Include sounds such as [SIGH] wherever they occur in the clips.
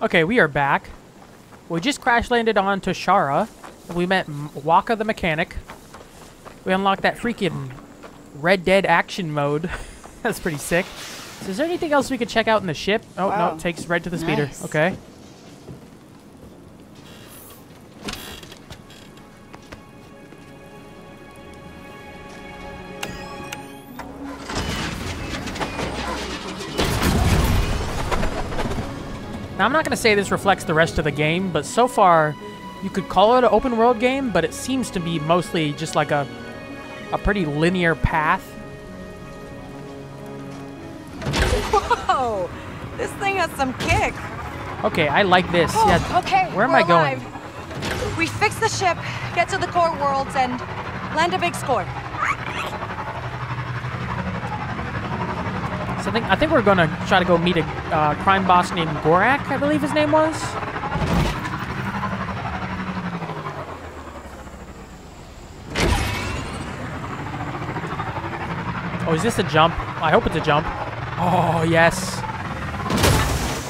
Okay, we are back. We just crash landed on Toshara. We met Waka the mechanic. We unlocked that freaking Red Dead action mode. [LAUGHS] That's pretty sick. So is there anything else we could check out in the ship? Oh, no, it takes right to the speeder. Okay. I'm not going to say this reflects the rest of the game, but so far, you could call it an open world game, but it seems to be mostly just like a, a pretty linear path. Whoa! This thing has some kick. Okay, I like this. Oh, yeah. okay. Where am I going? alive. We fix the ship, get to the core worlds, and land a big score. I think I think we're gonna try to go meet a uh, crime boss named Gorak, I believe his name was. Oh, is this a jump? I hope it's a jump. Oh yes.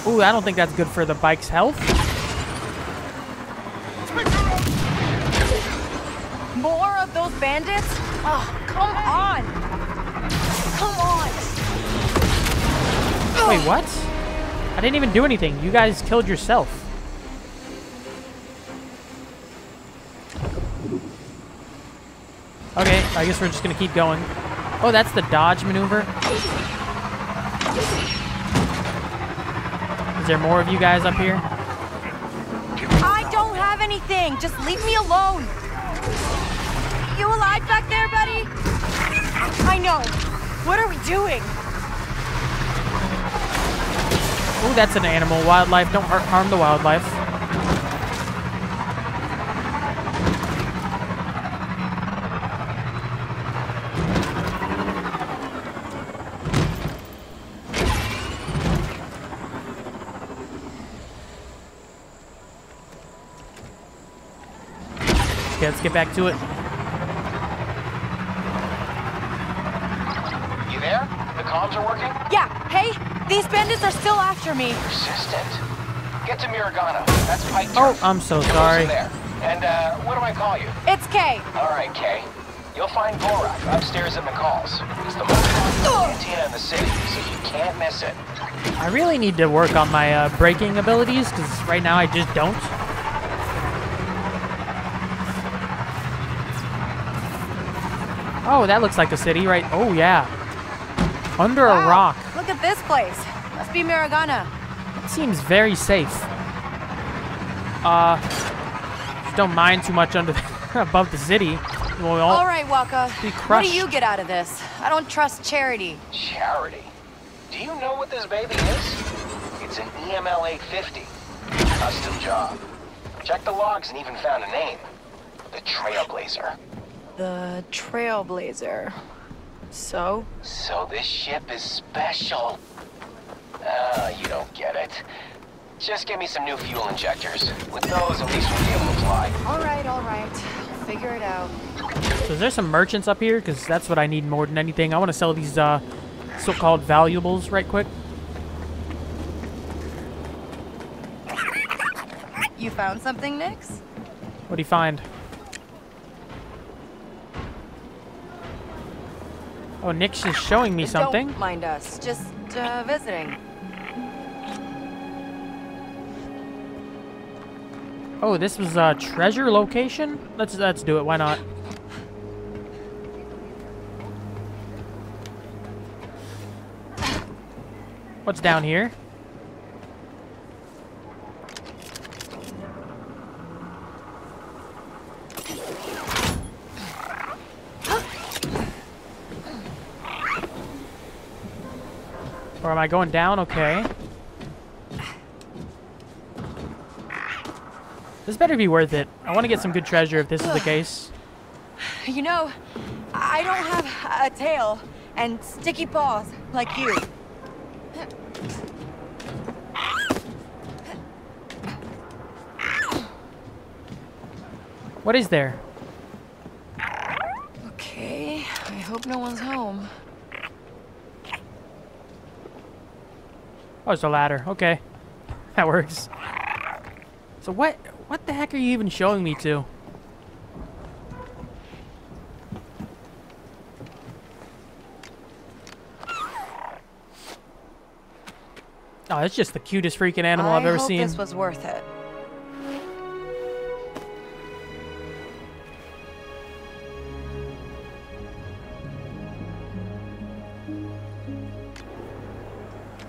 Ooh, I don't think that's good for the bike's health. More of those bandits? Oh, come on! Wait, oh. what? I didn't even do anything. You guys killed yourself. Okay, I guess we're just gonna keep going. Oh, that's the dodge maneuver. Is there more of you guys up here? I don't have anything. Just leave me alone. You alive back there, buddy? I know. What are we doing? Oh, that's an animal. Wildlife. Don't har- harm the wildlife. Okay, let's get back to it. You there? The comms are working? Yeah, hey, these bandits are still after me. Persistent. Get to Mirogana. That's Pike Oh. I'm so sorry. There. And uh, what do I call you? It's Kay. All right, Kay. You'll find Gorak upstairs in the calls. It's the most popular cantina in the city, so you can't miss it. I really need to work on my uh, braking abilities because right now I just don't. Oh, that looks like a city, right? Oh, yeah. Under a rock. Look at this place. Must be Mirogana. It seems very safe. Uh, just don't mind too much under [LAUGHS] above the city. We'll all- All right, Waka. be What do you get out of this? I don't trust charity. Charity. Do you know what this baby is? It's an EML 850. Custom job. Checked the logs and even found a name. The Trailblazer. The Trailblazer. So? So this ship is special. Ah, you don't get it. Just give me some new fuel injectors. With those, at least we'll be able to fly. All right, all right. I'll figure it out. So is there some merchants up here? Because that's what I need more than anything. I want to sell these uh, so-called valuables right quick. You found something, Nix? What do you find? Oh, Nix is showing me something. Don't mind us. Just uh, visiting. Oh, this was a treasure location? Let's let's do it. Why not? What's down here? Or am I going down? Okay. This better be worth it. I want to get some good treasure if this is the case. You know, I don't have a tail and sticky paws like you. What is there? Okay, I hope no one's home. Oh, it's a ladder. Okay. that works. So what what the heck are you even showing me to? Oh, it's just the cutest freaking animal I have ever hope seen. this was worth it.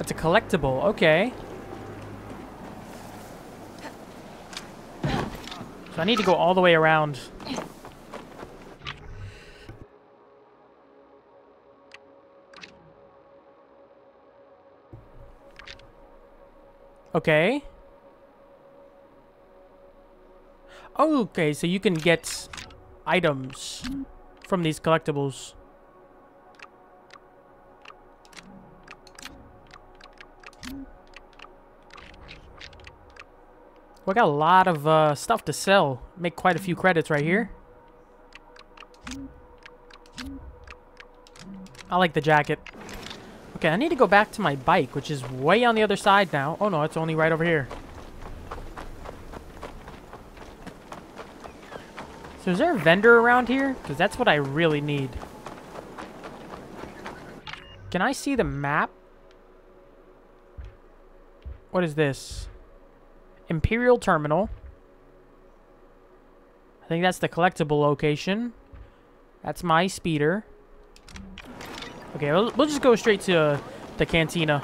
That's a collectible. Okay. So I need to go all the way around. Okay. Okay, so you can get items from these collectibles. We got a lot of uh, stuff to sell. Make quite a few credits right here. I like the jacket. Okay, I need to go back to my bike, which is way on the other side now. Oh no, it's only right over here. So is there a vendor around here? Because that's what I really need. Can I see the map? What is this? Imperial Terminal. I think that's the collectible location. That's my speeder. Okay, we'll, we'll just go straight to uh, the cantina.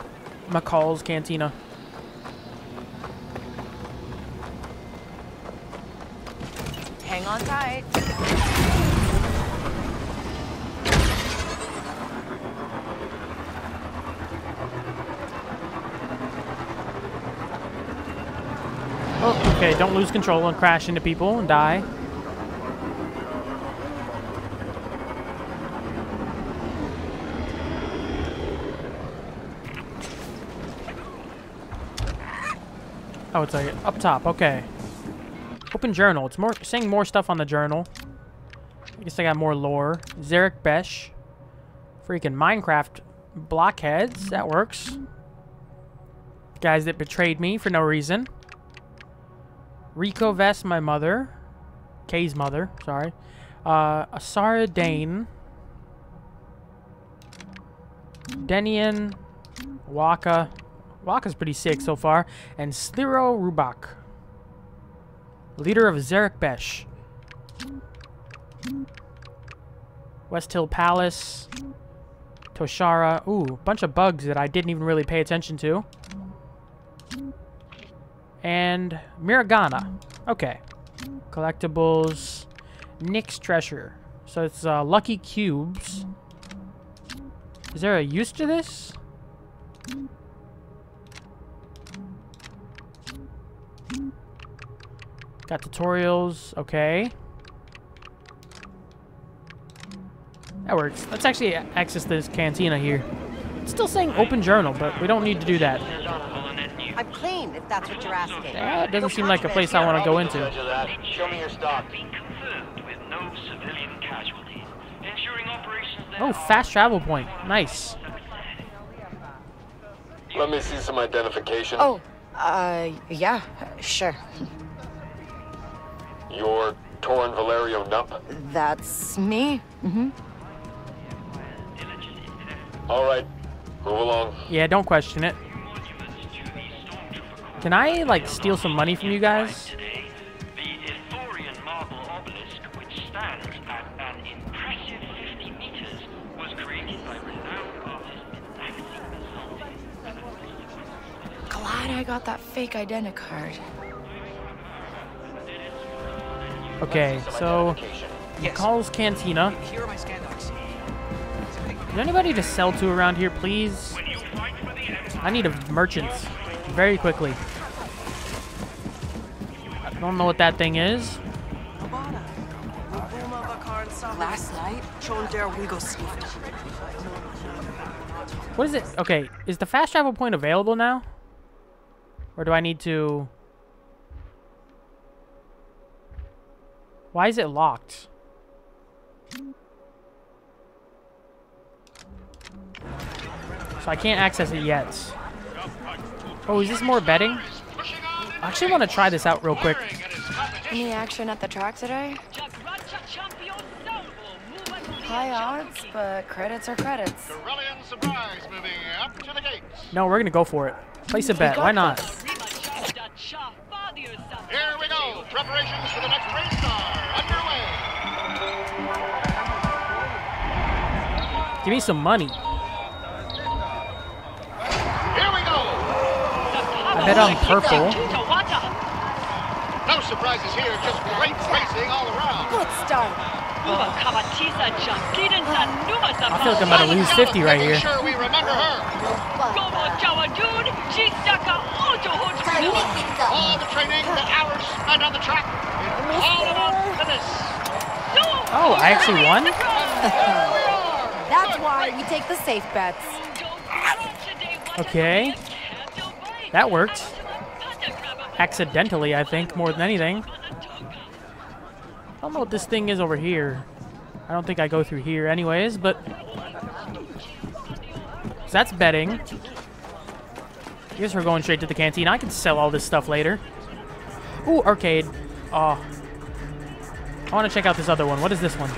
McCall's cantina. Okay, don't lose control and crash into people and die. Oh, it's like up top. Okay. Open journal. It's more saying more stuff on the journal. I guess I got more lore. Zerek Besh. Freaking Minecraft blockheads. That works. Guys that betrayed me for no reason. Riko Vess, my mother. Kay's mother, sorry. Uh, Asara Dane. Denian. Waka. Waka's pretty sick so far. And Sliro Rubak. Leader of Zerek Besh. West Hill Palace. Toshara. Ooh, bunch of bugs that I didn't even really pay attention to. And Mirogana. Okay. Collectibles. Nix Treasure. So it's uh, Lucky Cubes. Is there a use to this? Got tutorials. Okay. That works. Let's actually access this cantina here. It's still saying open journal, but we don't need to do that. I'm clean, if that's what you're asking. That doesn't seem like a place I want to go into. Judge of that. Show me your stock. with no civilian casualties, ensuring operations Oh, fast travel point. Nice. Let me see some identification. Oh, uh, yeah, sure. You're Torin Valerio Nup. That's me. Mm-hmm. All right, move along. Yeah, don't question it. Can I, like, steal some money from you guys? today, the Ithorian marble obelisk, which stands at an impressive 50 meters, was created by renowned artist Maxi Basalti. Glad I got that fake identi card. Okay, so McCall's Cantina. Here are my scan docs. Is there anybody to sell to around here, please? I need a merchant very quickly. I don't know what that thing is. Last night, Chon Der Wigo sniffed. What is it? Okay, is the fast travel point available now? Or do I need to... Why is it locked? So I can't access it yet. Oh, is this more betting? I actually want to try this out real quick. Any action at the track today? High odds, but credits are credits. Brilliant surprise moving up to the gates. No, we're gonna go for it. Place a bet. Why not? Here we go. Preparations for the next race are underway. Give me some money. Here we go. I bet on purple. No surprises here, just great racing all around. Good start. I feel like I'm about to lose 50 right here. Sure we remember her. All the training, the hours spent on the track, all amounts to this. Oh, I actually won? That's why we take the safe bets. Okay. That worked. Accidentally, I think, more than anything. I don't know what this thing is over here. I don't think I go through here anyways, but... So that's betting. I guess we're going straight to the canteen. I can sell all this stuff later. Ooh, arcade. Oh. I want to check out this other one. What is this one?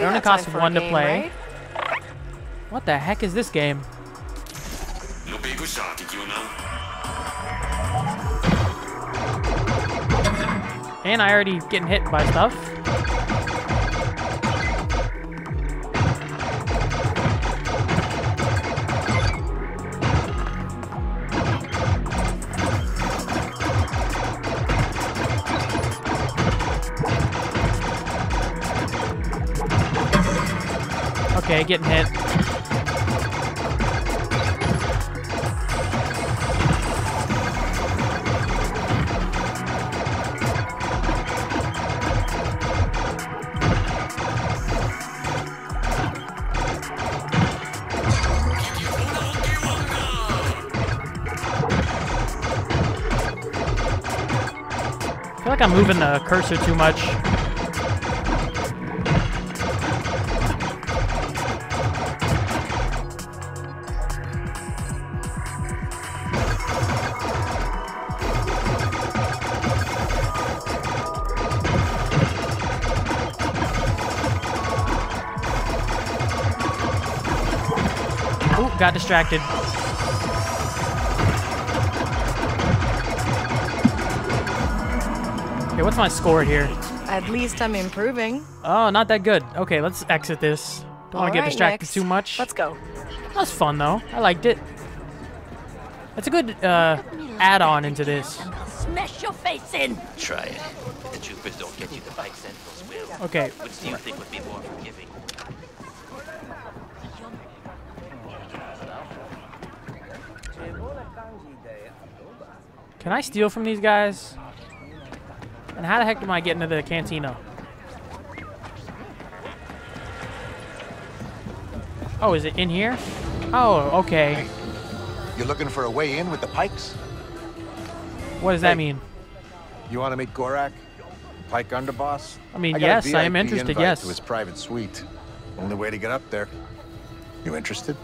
It only costs for a one to play. right? What the heck is this game? And I already getting hit by stuff. Okay, getting hit. I'm moving the cursor too much. Ooh, got distracted. Okay, what's my score here? At least I'm improving. Oh, not that good. Okay, let's exit this. Don't want to get distracted next. too much. Let's go. That was fun though. I liked it. That's a good uh, add-on into this. Smash your face in! Try it. The troopers don't get you, the bike sentinels will. Okay, Which do you think would be more forgiving? can I steal from these guys? And how the heck am I getting to the cantina? Oh, is it in here? Oh, okay. you're looking for a way in with the pikes? What does that mean? You want to meet Gorak, Pike underboss? I mean, a yes, I am interested, yes. To his private suite. Only way to get up there. You interested?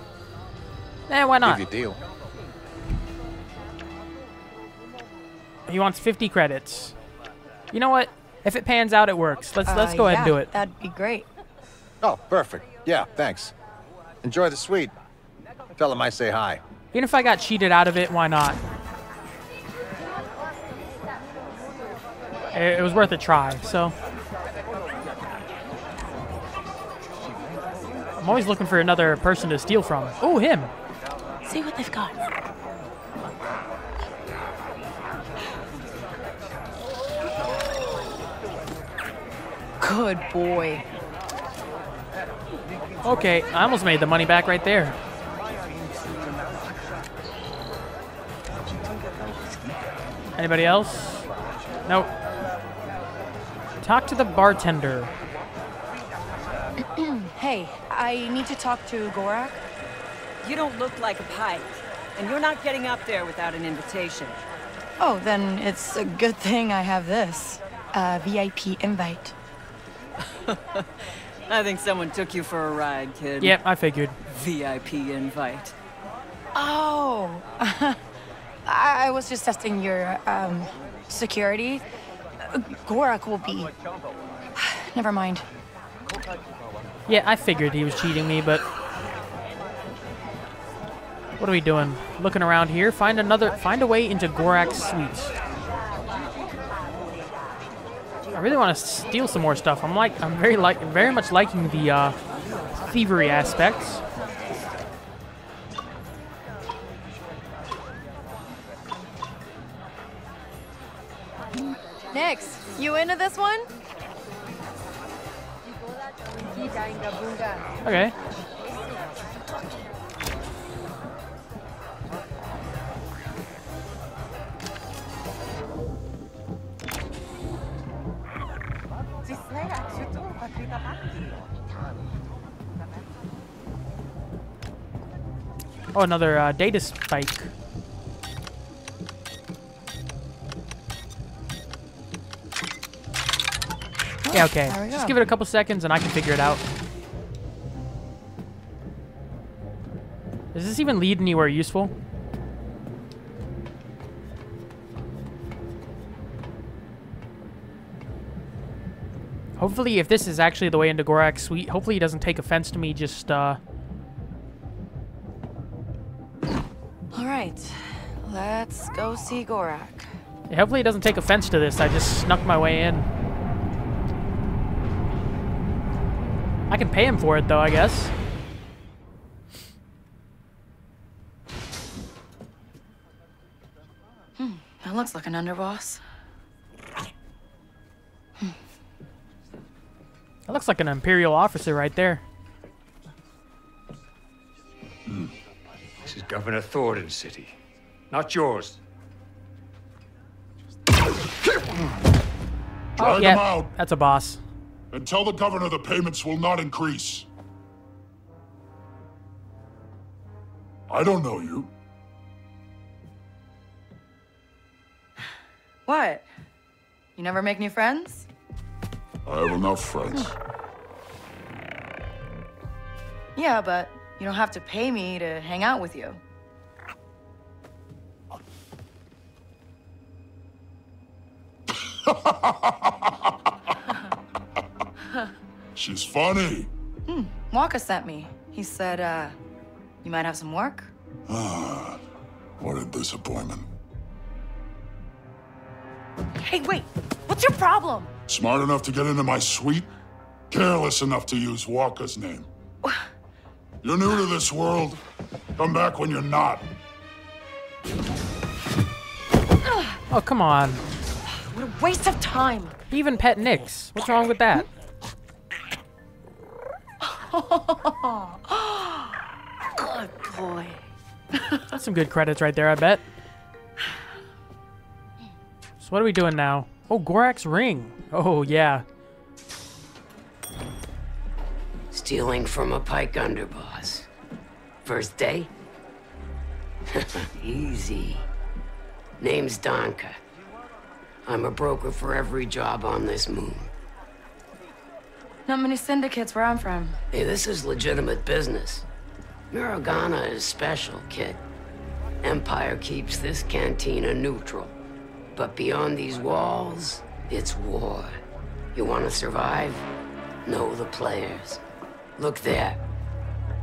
Eh, why not? Give you deal. He wants 50 credits. You know what? If it pans out, it works. Let's let's Uh, go ahead and do it. That'd be great. Oh, perfect. Yeah, thanks. Enjoy the suite. Tell him I say hi. Even if I got cheated out of it, why not? It, it was worth a try, so. I'm always looking for another person to steal from. Oh, him. See what they've got. Good boy. Okay, I almost made the money back right there. Anybody else? Nope. Talk to the bartender. [CLEARS THROAT] Hey, I need to talk to Gorak. You don't look like a pike, and you're not getting up there without an invitation. Oh, then it's a good thing I have this. Uh, a VIP invite. [LAUGHS] I think someone took you for a ride, kid. Yep, I figured. VIP invite. Oh. [LAUGHS] I, I was just testing your um, security. Gorak will be. [SIGHS] Never mind. Yeah, I figured he was cheating me, but what are we doing? Looking around here. Find another. Find a way into Gorak's suite. I really want to steal some more stuff. I'm like, I'm very like, very much liking the uh, thievery aspects. Next, you into this one? Okay. Oh, another uh, data spike. Yeah, okay. Just go. give it a couple seconds and I can figure it out. Does this even lead anywhere useful? Hopefully, if this is actually the way into Gorak's suite, hopefully he doesn't take offense to me just, uh... All right, let's go see Gorak. yeah, hopefully he doesn't take offense to this. I just snuck my way in. I can pay him for it, though, I guess. Hmm, that looks like an underboss. That looks like an Imperial officer right there. This is Governor Thornton's city, not yours. oh, Drag yeah, him out that's a boss. and tell the governor the payments will not increase. I don't know you. What? You never make new friends? I have enough friends. Yeah, but you don't have to pay me to hang out with you. [LAUGHS] She's funny. Hmm, Waka sent me. He said, uh, you might have some work? Ah, what a disappointment. Hey, wait! What's your problem? Smart enough to get into my suite, careless enough to use Waka's name. You're new to this world. Come back when you're not. Oh, come on. What a waste of time! Even pet Nix. What's wrong with that? Good boy. That's some good credits right there, I bet. So what are we doing now? Oh, Gorak's ring. Oh, yeah. Stealing from a pike underboss. First day? [LAUGHS] Easy. Name's Donka. I'm a broker for every job on this moon. Not many syndicates where I'm from. Hey, this is legitimate business. Mirogana is special, kid. Empire keeps this cantina neutral. But beyond these walls, it's war. You want to survive? Know the players. Look there.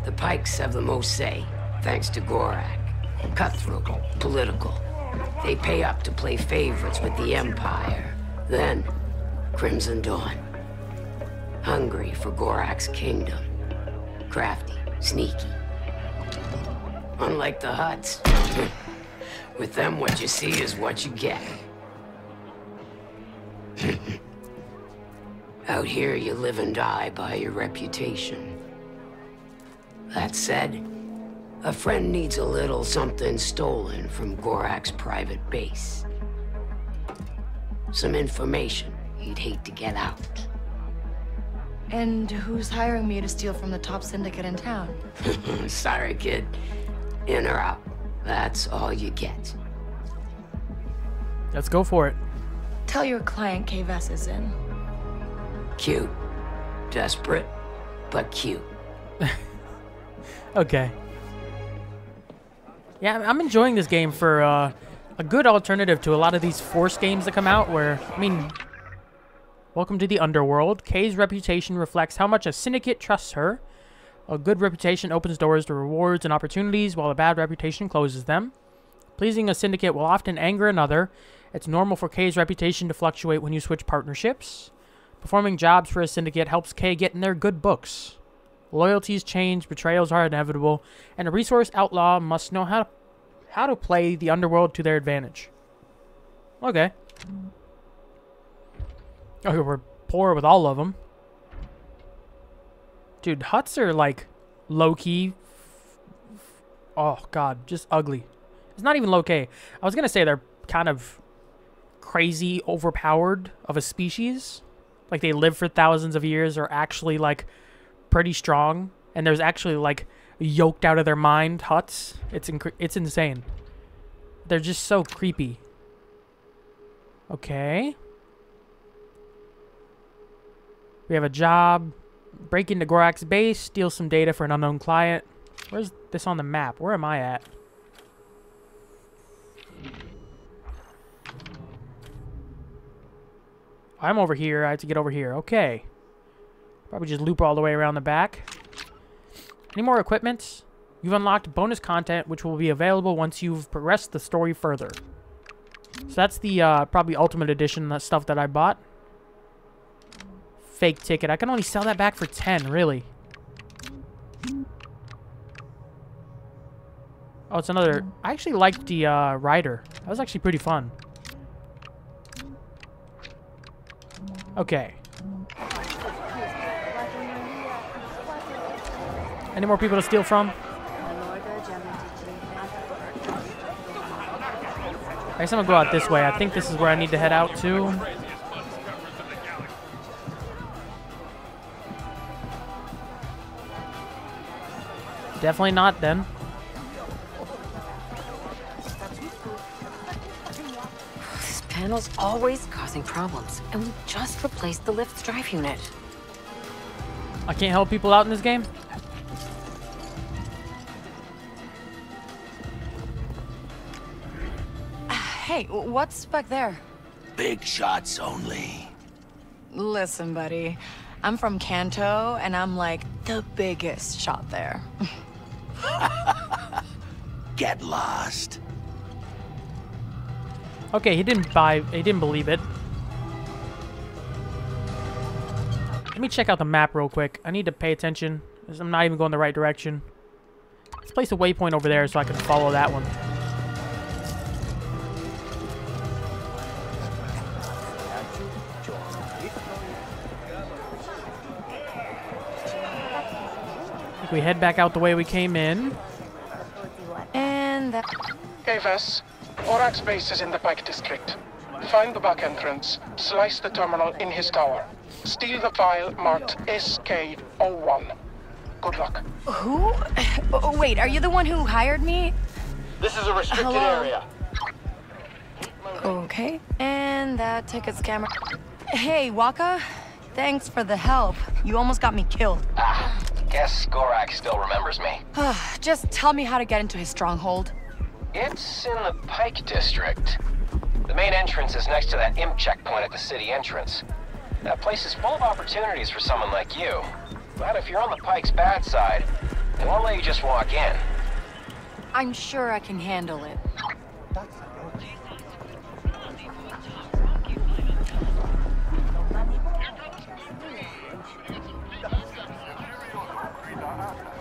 The Pikes have the most say, thanks to Gorak. Cutthroat, political. They pay up to play favorites with the Empire. Then, Crimson Dawn. Hungry for Gorak's kingdom. Crafty, sneaky. Unlike the Hutts. [LAUGHS] With them, what you see is what you get. Out here, you live and die by your reputation. That said, a friend needs a little something stolen from Gorak's private base. Some information he'd hate to get out. And who's hiring me to steal from the top syndicate in town? [LAUGHS] Sorry, kid. In or out. That's all you get. Let's go for it. Tell your client Kay Vess is in. Cute. Desperate, but cute. Okay. Yeah, I'm- enjoying this game for uh, a good alternative to a lot of these Force games that come out where, I mean, welcome to the underworld. Kay's reputation reflects how much a syndicate trusts her. A good reputation opens doors to rewards and opportunities, while a bad reputation closes them. Pleasing a syndicate will often anger another. It's normal for Kay's reputation to fluctuate when you switch partnerships. Performing jobs for a syndicate helps Kay get in their good books. Loyalties change, betrayals are inevitable, and a resource outlaw must know how to, how to play the underworld to their advantage. Okay. Okay, we're poor with all of them. Dude, Hutts are like low-key. Oh, God, just ugly. It's not even low-key. I was going to say they're kind of crazy overpowered of a species. Like they live for thousands of years are actually like pretty strong. And there's actually like yoked out of their mind Hutts. It's it's insane. They're just so creepy. Okay. We have a job. Break into Gorak's base, steal some data for an unknown client. Where's this on the map? Where am I at? I'm over here. I have to get over here. Okay. Probably just loop all the way around the back. Any more equipment? You've unlocked bonus content, which will be available once you've progressed the story further. So that's the uh, probably Ultimate Edition that stuff that I bought. Fake ticket. I can only sell that back for 10, really. Oh, it's another... I actually liked the uh, rider. That was actually pretty fun. Okay. Any more people to steal from? I guess I'm gonna go out this way. I think this is where I need to head out to. Definitely not then. Panel's always causing problems, and we just replaced the lift's drive unit. I can't help people out in this game? Hey, what's back there? Big shots only. Listen, buddy. I'm from Kanto, and I'm like the biggest shot there. [LAUGHS] [LAUGHS] Get lost. Okay, he didn't buy, he didn't believe it. Let me check out the map real quick. I need to pay attention. I'm not even going the right direction. Let's place a waypoint over there so I can follow that one. we head back out the way we came in. And that... Hey, Vess. Gorak's base is in the Pike District. Find the back entrance, slice the terminal in his tower. Steal the file marked SK01. Good luck. Who? [LAUGHS] Oh, wait, are you the one who hired me? This is a restricted Hello? area. Okay. And that ticket scammer. Hey, Waka. Thanks for the help. You almost got me killed. Ah, guess Gorak still remembers me. [SIGHS] Just tell me how to get into his stronghold. It's in the Pike District. The main entrance is next to that imp checkpoint at the city entrance. That place is full of opportunities for someone like you. But if you're on the Pike's bad side, they won't let you just walk in. I'm sure I can handle it.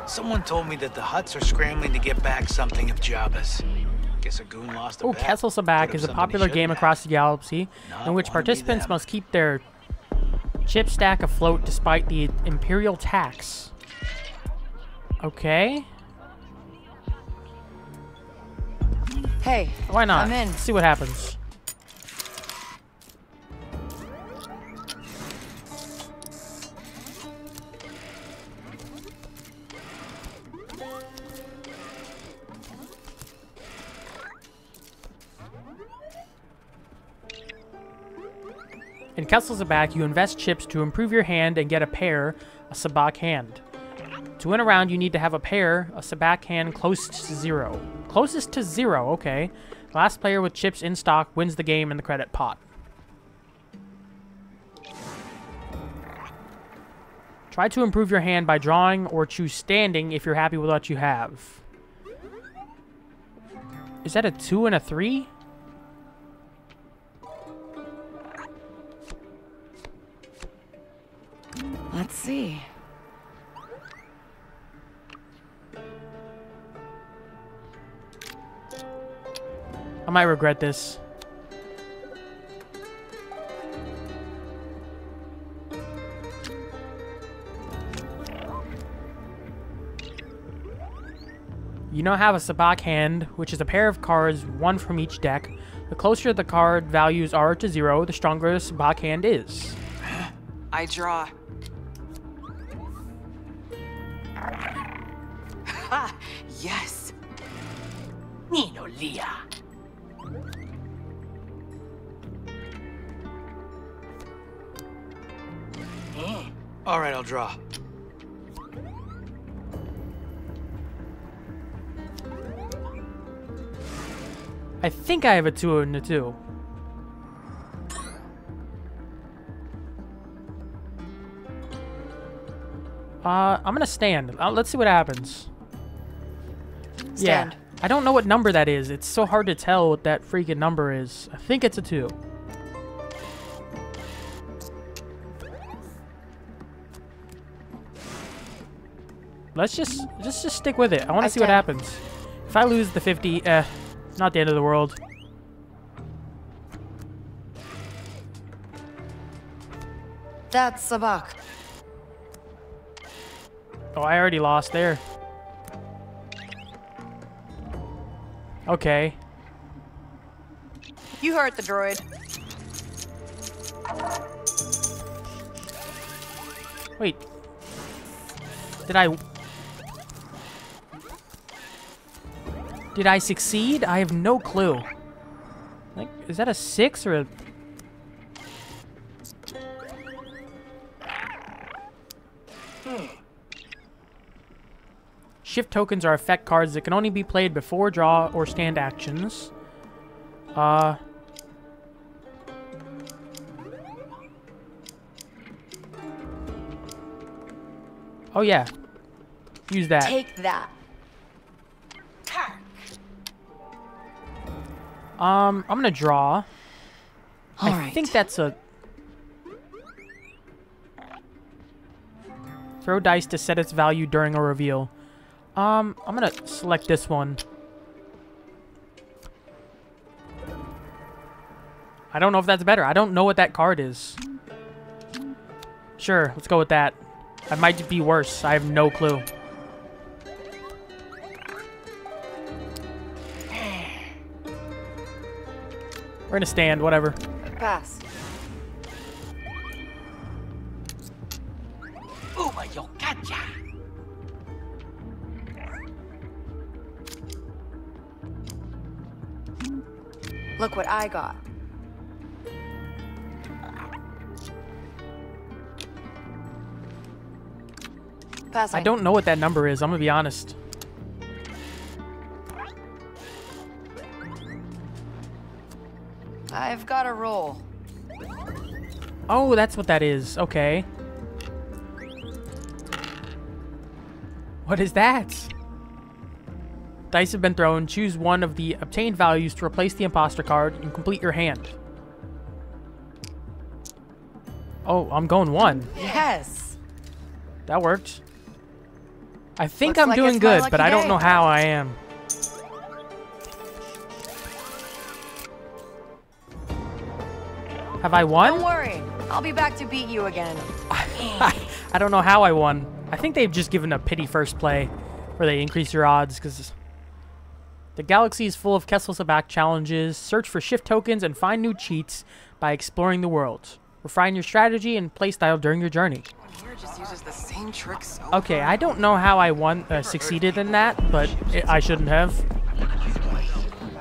Someone told me that the Hutts are scrambling to get back something of Jabba's. Guess a goon lost a Oh, bet. Kessel Sabacc is a popular game have. across the galaxy in which participants must keep their chip stack afloat despite the Imperial tax. Okay. Hey, Why not? I'm in. Let's see what happens. In Kessel Sabacc, you invest chips to improve your hand and get a pair, a Sabacc hand. To win a round, you need to have a pair, a Sabacc hand close to zero. Closest to zero, okay. Last player with chips in stock wins the game in the credit pot. Try to improve your hand by drawing or choose standing if you're happy with what you have. Is that a 2 and a 3? Let's see. I might regret this. You now have a Sabacc hand, which is a pair of cards, one from each deck. The closer the card values are to zero, the stronger the Sabacc hand is. I draw. Ha! Yes. Nino Lia. Hmm. All right, I'll draw. I think I have a two and a two. Uh, I'm gonna stand. Uh, let's see what happens. Stand. Yeah. I don't know what number that is. It's so hard to tell what that freaking number is. I think it's a two. Let's just let's just stick with it. I want to see what happens. If I lose the 50, eh, not the end of the world. That's Sabacc. Oh, I already lost there. Okay. You hurt the droid. Wait. Did I... Did I succeed? I have no clue. Like, is that a six or a... Shift tokens are effect cards that can only be played before draw or stand actions. Uh... Oh yeah. Use that. Take that. Um, I'm gonna draw. I Alright. think that's a... Throw dice to set its value during a reveal. Um, I'm gonna select this one. I don't know if that's better. I don't know what that card is. Sure, let's go with that. I might be worse. I have no clue. We're gonna stand, whatever. Pass. Uma yo cacha. Look what I got. Passing. I don't know what that number is. I'm gonna be honest. I've got a roll. Oh, that's what that is. Okay. What is that? Dice have been thrown. Choose one of the obtained values to replace the imposter card and complete your hand. Oh, I'm going one. Yes. That worked. I think Looks I'm like doing good, but I don't know how I am. Have I won? Don't worry. I'll be back to beat you again. [LAUGHS] I don't know how I won. I think they've just given a pity first play where they increase your odds because the galaxy is full of Kessel Sabacc challenges. Search for shift tokens and find new cheats by exploring the world. Refine your strategy and playstyle during your journey. Okay, I don't know how I won, uh, succeeded in that, but it, I shouldn't have.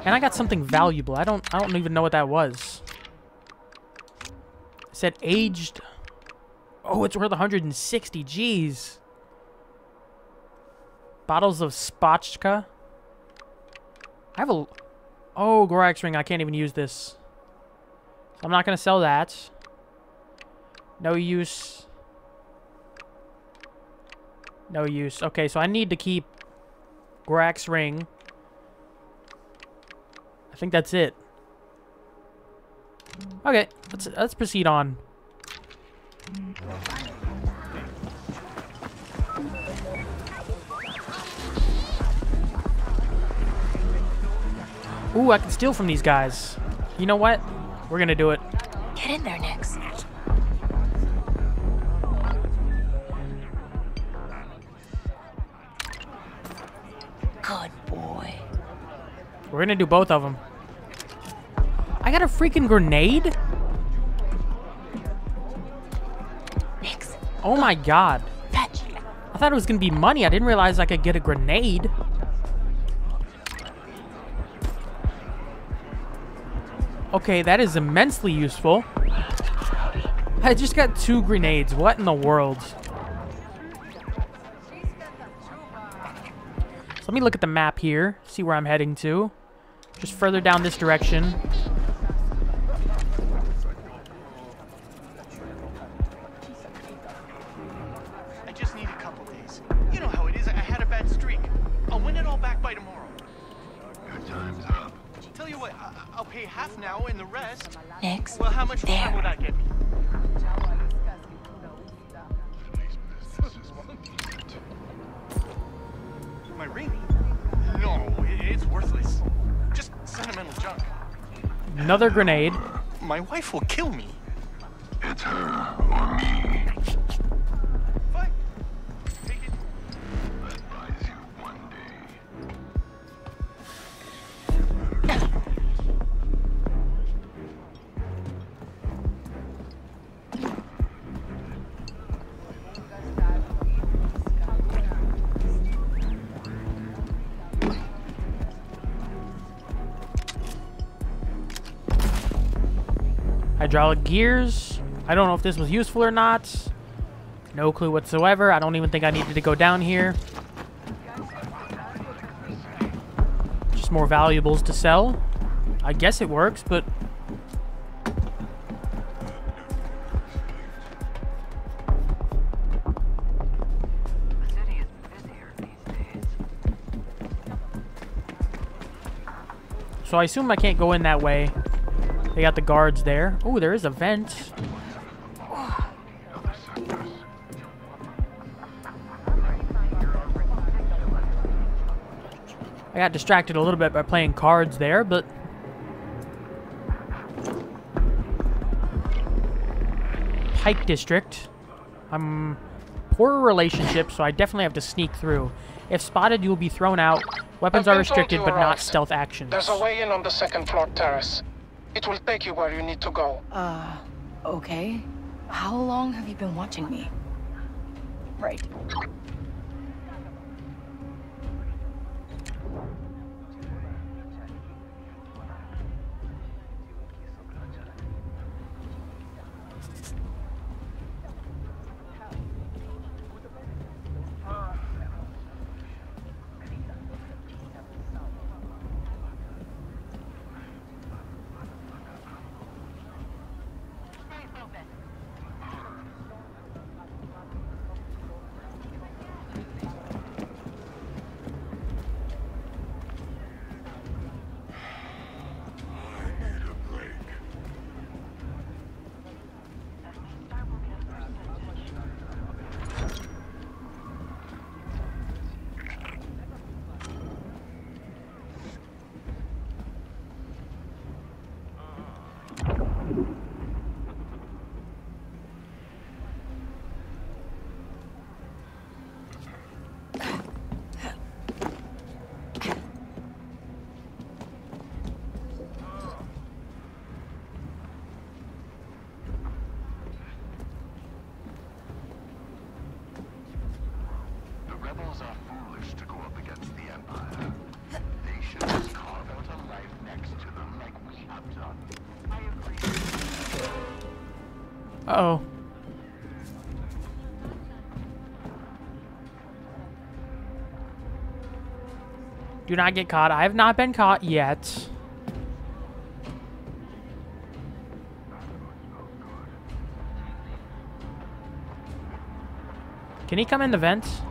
And I got something valuable. I don't, I don't even know what that was. It said aged. Oh, it's worth 160. Jeez. Bottles of Spotchka. I have a. Oh, Gorak's ring. I can't even use this. So I'm not going to sell that. No use. No use. Okay, so I need to keep Gorak's ring. I think that's it. Okay, let's let's proceed on. Ooh, I can steal from these guys. You know what? We're gonna do it. Get in there, Nix. Good boy. We're gonna do both of them. I got a freaking grenade? Nix. Oh my god. Fetch. I thought it was gonna be money. I didn't realize I could get a grenade. Okay, that is immensely useful. I just got two grenades. What in the world? So let me look at the map here, see where I'm heading to. Just further down this direction. Another grenade. Hydraulic gears. I don't know if this was useful or not. No clue whatsoever. I don't even think I needed to go down here. Just more valuables to sell. I guess it works, but... So I assume I can't go in that way. They got the guards there. Oh, there is a vent. I got distracted a little bit by playing cards there, but... Pike District. I'm poor relationship, so I definitely have to sneak through. If spotted, you will be thrown out. Weapons are restricted, but not stealth actions. There's a way in on the second floor terrace. It will take you where you need to go. Uh, okay. How long have you been watching me? Right. Do not get caught. I have not been caught yet. Can he come in the vents?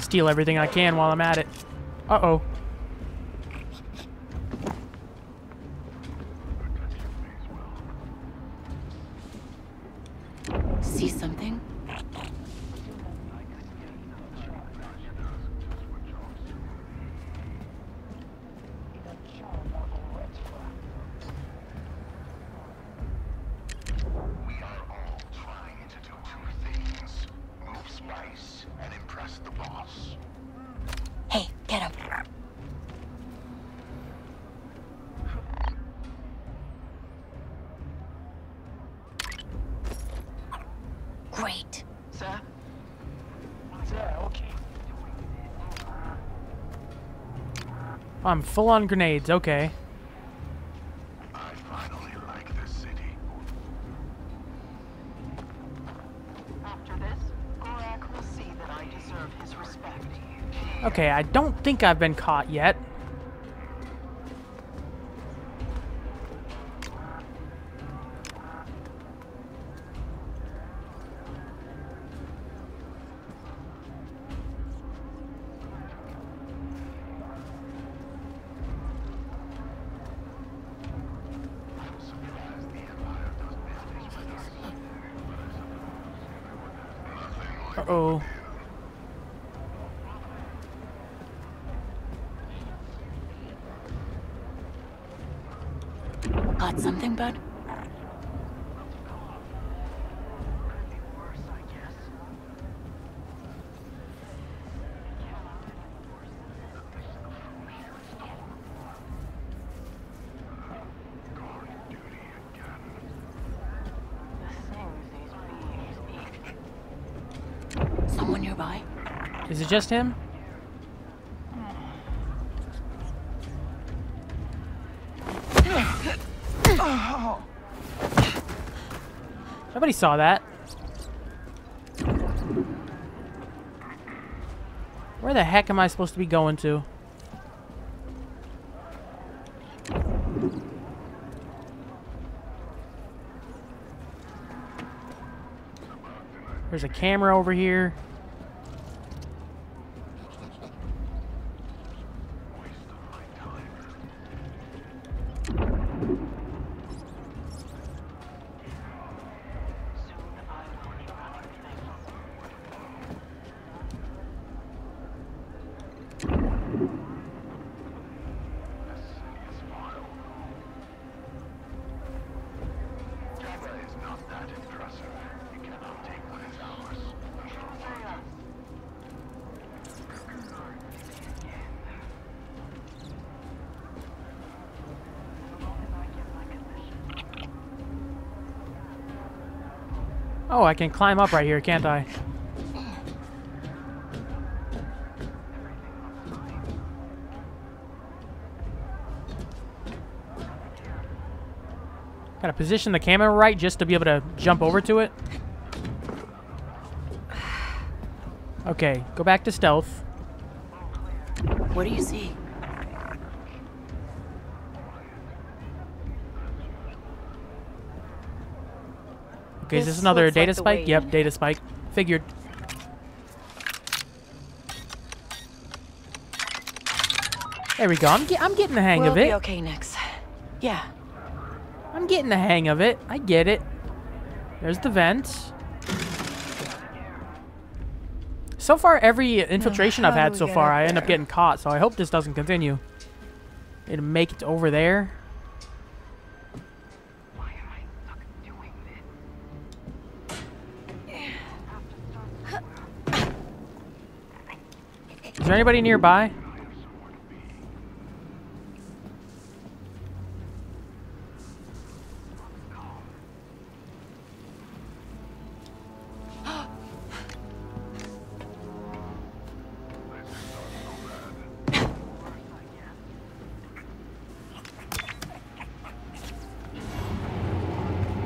Steal everything I can while I'm at it. Uh-oh. See something? We are all trying to do two things. Move spice and impress the boss. Hey, get him. Great. Sir? Sir, okay. I'm full on grenades, okay. I finally like this city. After this, Gorak will see that I deserve his respect. Okay, I don't think I've been caught yet. Uh-oh. Got something, bud? Someone nearby? Is it just him? Nobody saw that. Where the heck am I supposed to be going to? There's a camera over here. I can climb up right here, can't I? Gotta position the camera right just to be able to jump over to it. Okay, go back to stealth. What do you see? Okay, is This this another looks like data spike? Yep, data spike. Figured. There we go. I'm, I'm getting the hang we'll of it. be okay next. Yeah. I'm getting the hang of it. I get it. There's the vent. So far, every infiltration I've had so far, I end up getting caught. So I hope this doesn't continue. It'll make it over there. anybody nearby? [GASPS]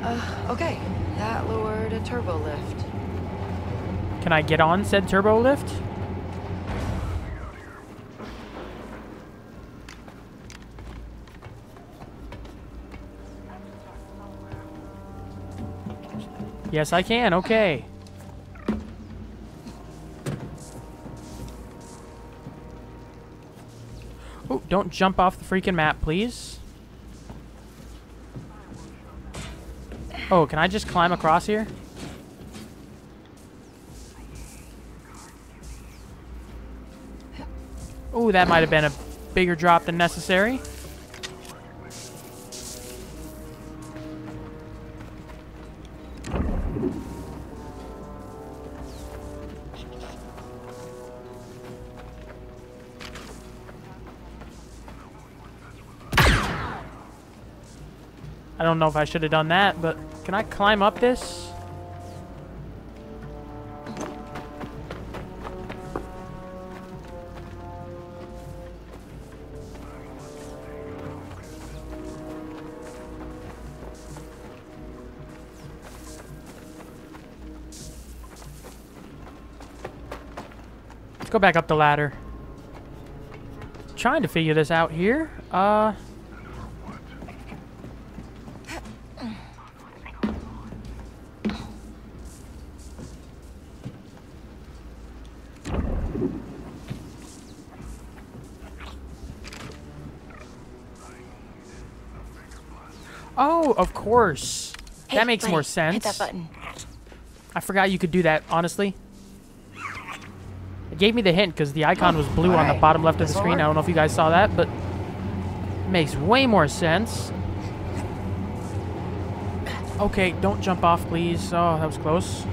Uh, okay, that lowered a turbo lift. Can I get on said turbo lift? Yes, I can. Okay. Oh, don't jump off the freaking map, please. Oh, can I just climb across here? Oh, that might have been a bigger drop than necessary. Don't know if I should have done that, but can I climb up this? Let's go back up the ladder. Trying to figure this out here. Uh... Course. Hey, that makes buddy, more sense. Hit that button. I forgot you could do that, honestly. It gave me the hint because the icon was blue on the bottom left of the screen. I don't know if you guys saw that, but it makes way more sense. Okay, don't jump off, please. Oh, that was close.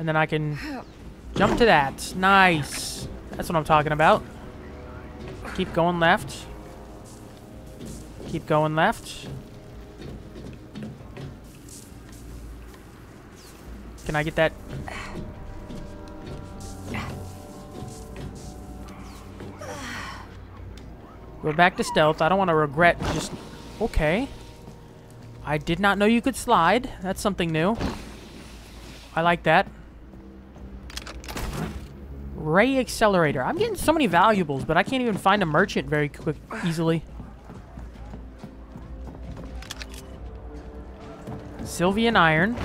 And then I can jump to that. Nice. That's what I'm talking about. Keep going left. Keep going left. Can I get that? Go back to stealth. I don't want to regret just... Okay. I did not know you could slide. That's something new. I like that. Ray Accelerator. I'm getting so many valuables, but I can't even find a merchant very quick, easily. Sylvian Iron.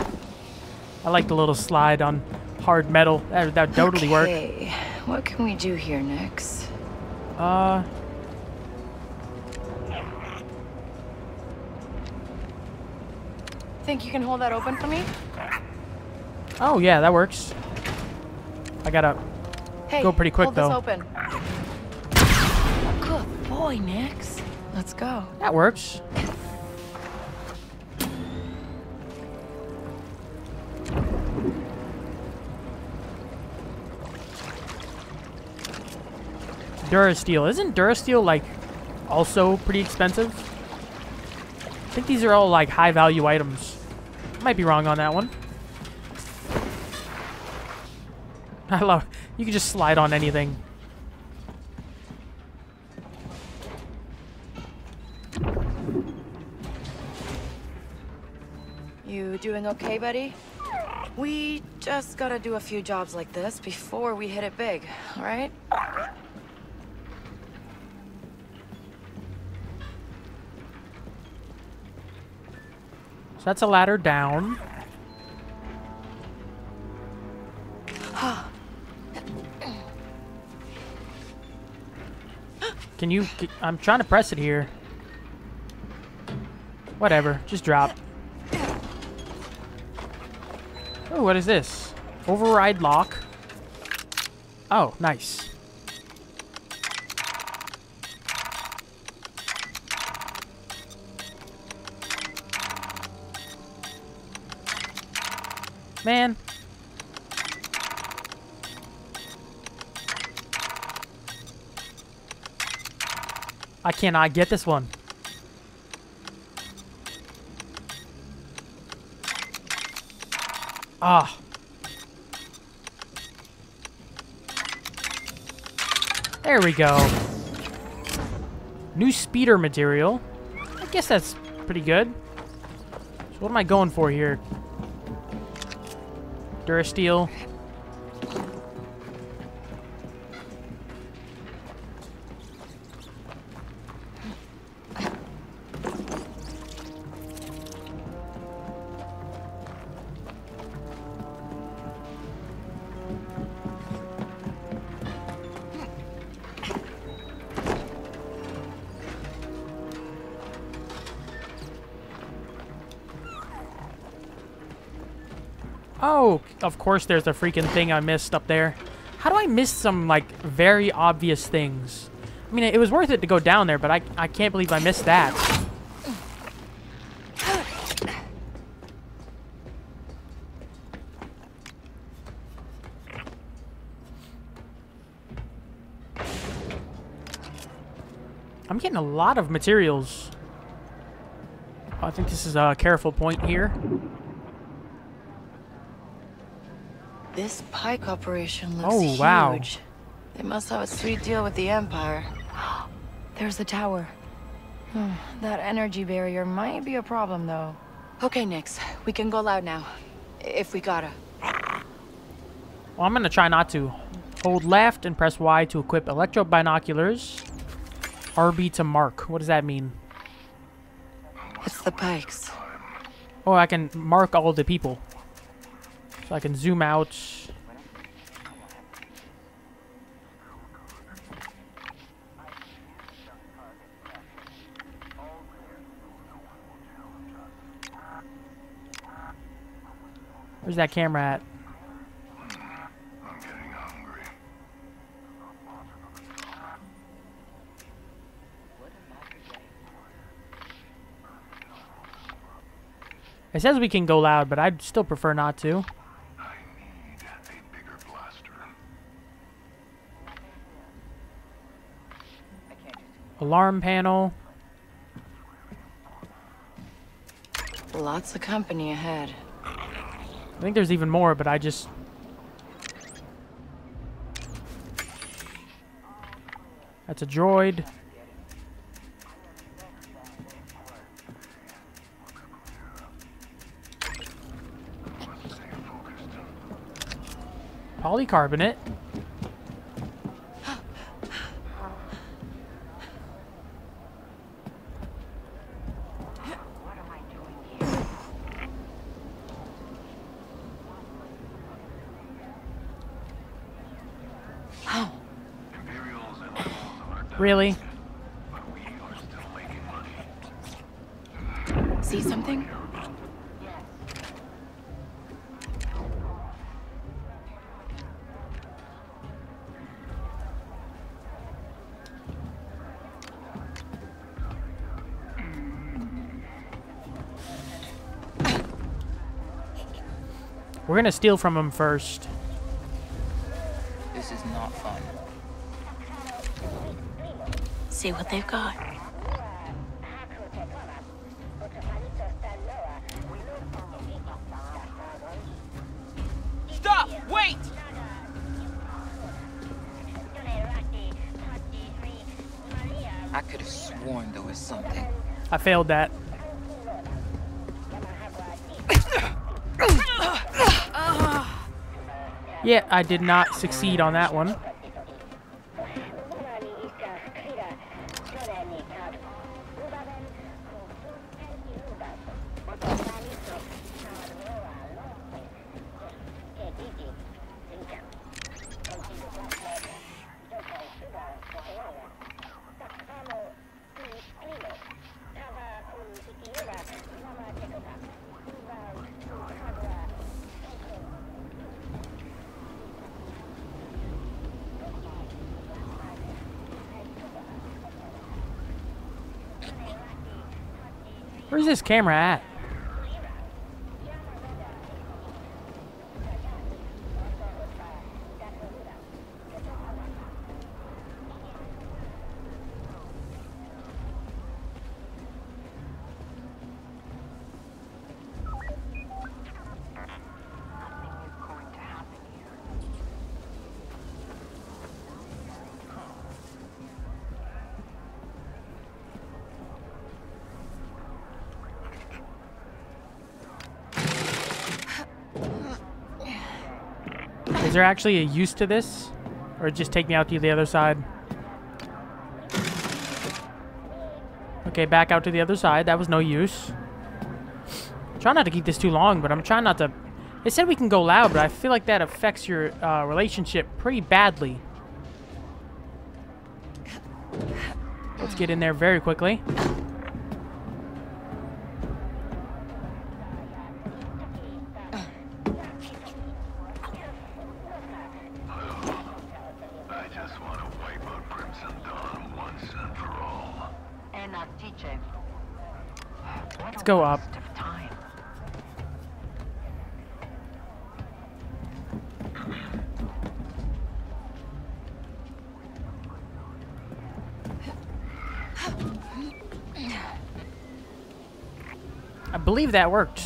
I like the little slide on hard metal. That that would totally work. Okay, what can we do here next? Uh. Think you can hold that open for me? Oh yeah, that works. I gotta Hey, go pretty quick hold though. this open. Good boy, Nix. Let's go. That works. Durasteel. Isn't Durasteel like also pretty expensive? I think these are all like high value items. Might be wrong on that one. [LAUGHS] I love you can just slide on anything. You doing okay, buddy? We just gotta do a few jobs like this before we hit it big, alright? So that's a ladder down. Can you? I'm trying to press it here. Whatever, just drop. Oh, what is this? Override lock. Oh, nice. Man. I cannot get this one. Ah. There we go. New speeder material. I guess that's pretty good. So what am I going for here? Durasteel. Course there's a freaking thing I missed up there. How do I miss some, like, very obvious things? I mean, it was worth it to go down there, but I, I can't believe I missed that. I'm getting a lot of materials. Oh, I think this is a careful point here. This Pike operation looks Oh, huge. wow. They must have a sweet deal with the Empire. [GASPS] There's the tower. Hmm, that energy barrier might be a problem, though. Okay, Nix. We can go loud now. If we gotta. Well, I'm going to try not to. Hold left and press Y to equip electro binoculars. RB to mark. What does that mean? It's the Pikes. Oh, I can mark all the people. So I can zoom out. Where's that camera at? It says we can go loud, but I'd still prefer not to. Alarm panel. Lots of company ahead. I think there's even more, but I just... That's a droid. Polycarbonate. Gonna steal from him first. This is not fun. See what they've got. Stop! Wait! I could have sworn there was something. I failed that. Yeah, I did not succeed on that one. Camera at? There actually a use to this? Or just take me out to the other side? Okay, back out to the other side. That was no use. Try not to keep this too long, but I'm trying not to... They said we can go loud, but I feel like that affects your uh, relationship pretty badly. Let's get in there very quickly. I just want to wipe out Crimson Dawn once and for all. Let's go up. I believe that worked.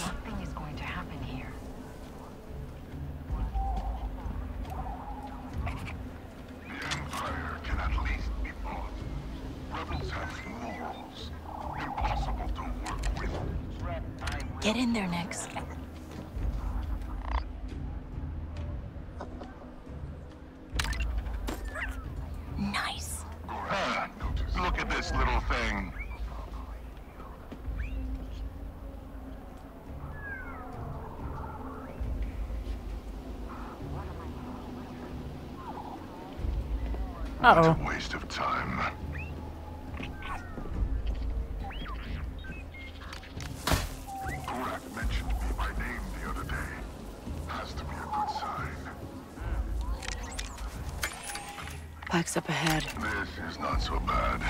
Uh-oh. What a waste of time. Gorak mentioned me by name the other day. Has to be a good sign. Pike's up ahead. This is not so bad.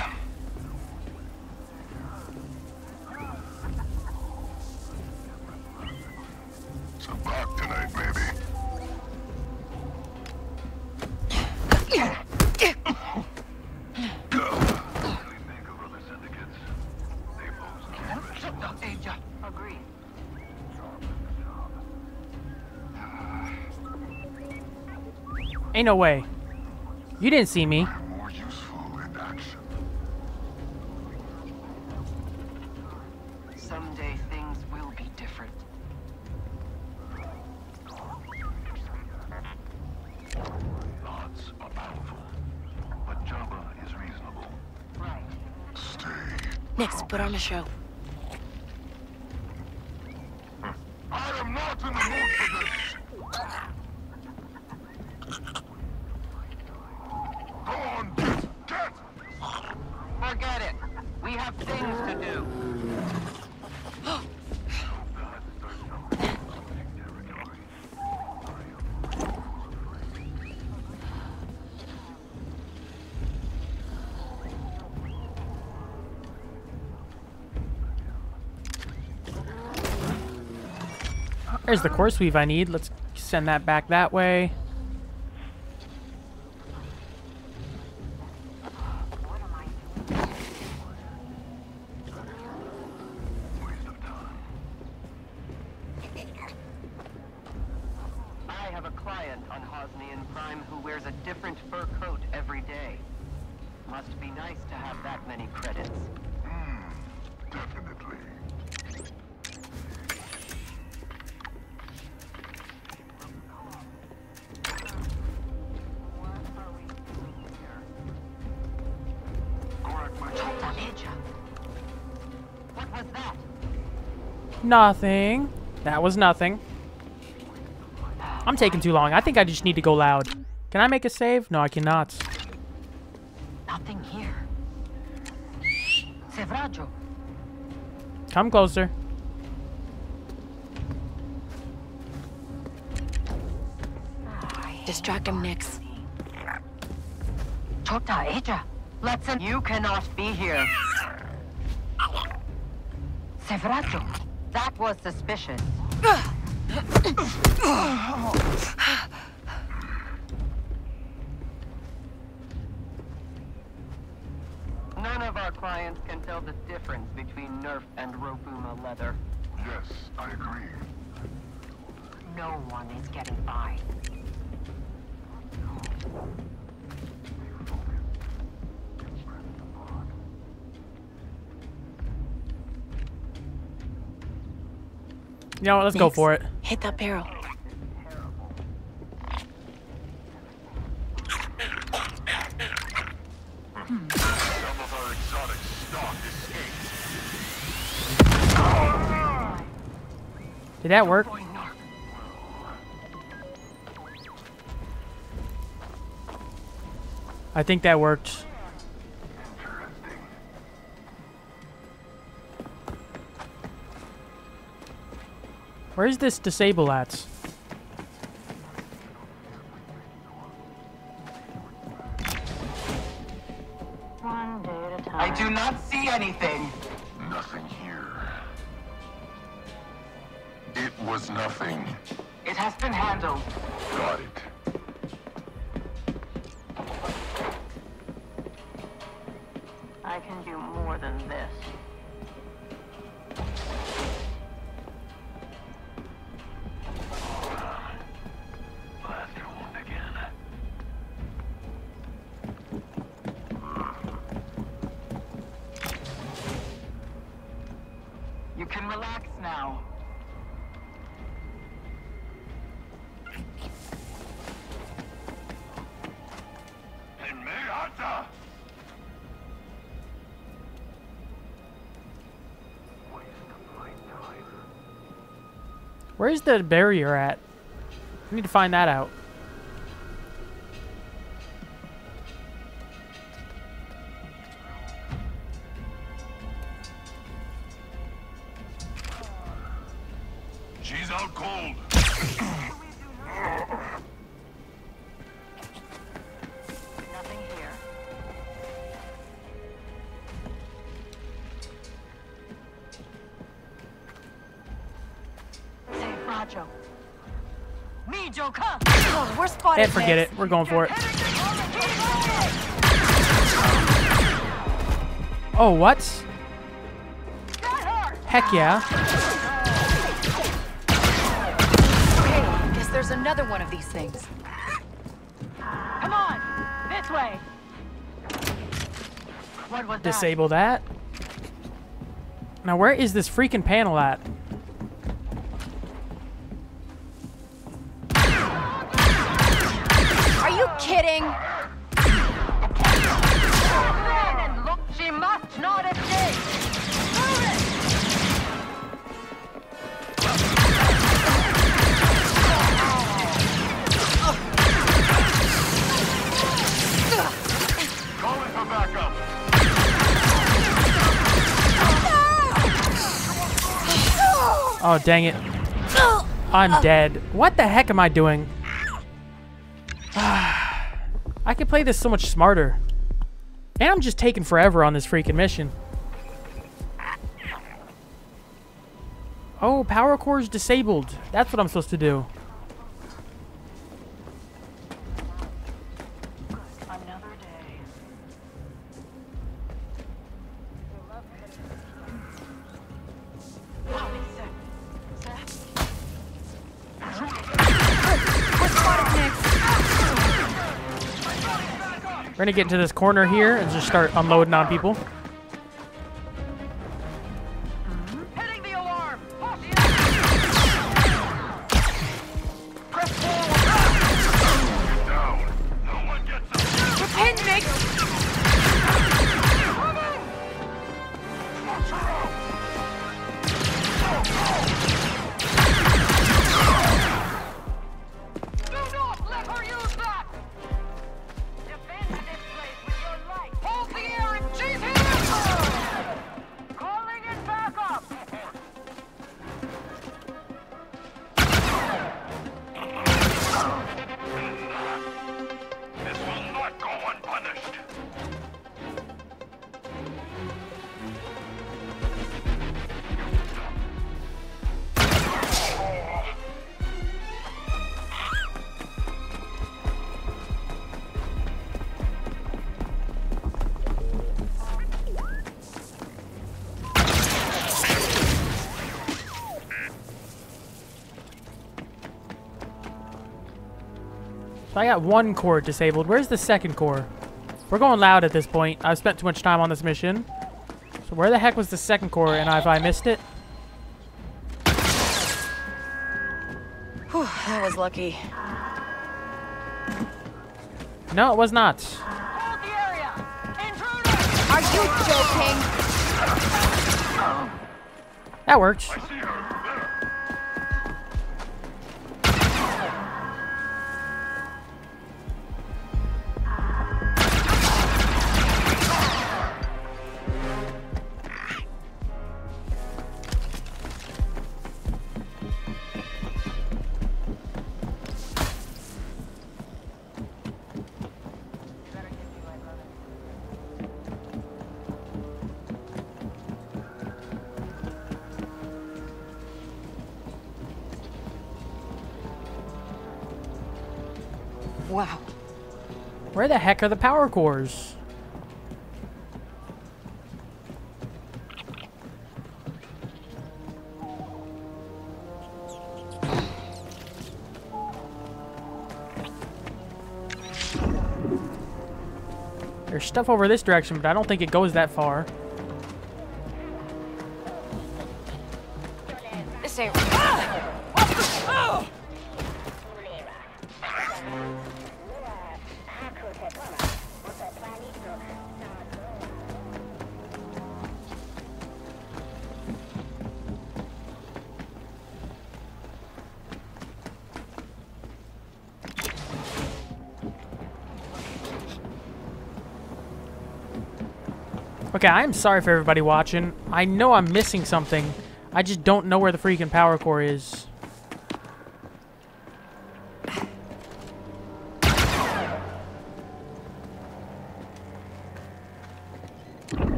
Ain't no way. You didn't see me. More useful in action. Someday things will be different. Odds are powerful, but Jabba is reasonable. Right. Stay. Nix, put on a show. I am not in the mood for this. Go on, get, get! Forget it. We have things to do. There's the course weave I need. Let's send that back that way. Nothing. That was nothing. I'm taking too long. I think I just need to go loud. Can I make a save? No, I cannot. Nothing here. Sevraggio. Come closer. Distract him, Nix. Chota Eja. Let's You cannot be here. Sevraggio. That was suspicious. None of our clients can tell the difference between Nerf and Ropuma leather. Yes, I agree. No one is getting by. You know what? Let's go for it. Hit that barrel. Did that work? I think that worked. Where's this disable at? Where's the barrier at? I need to find that out. She's out cold. Hey, forget it. We're going for it. Oh, what? Heck yeah. Okay, guess there's another one of these things. Come on! This way! What was that? Disable that. Now, where is this freaking panel at? Dang it. I'm dead. What the heck am I doing? [SIGHS] I could play this so much smarter. And I'm just taking forever on this freaking mission. Oh, power core's disabled. That's what I'm supposed to do. We're gonna get into this corner here and just start unloading on people. So I got one core disabled. Where's the second core? We're going loud at this point. I've spent too much time on this mission. So where the heck was the second core and have I missed it? Whew, that was lucky. No, it was not. Hold the area! Are you joking? That worked. Where the heck are the power cores? There's stuff over this direction, but I don't think it goes that far. Okay, I'm sorry for everybody watching. I know I'm missing something. I just don't know where the freaking power core is.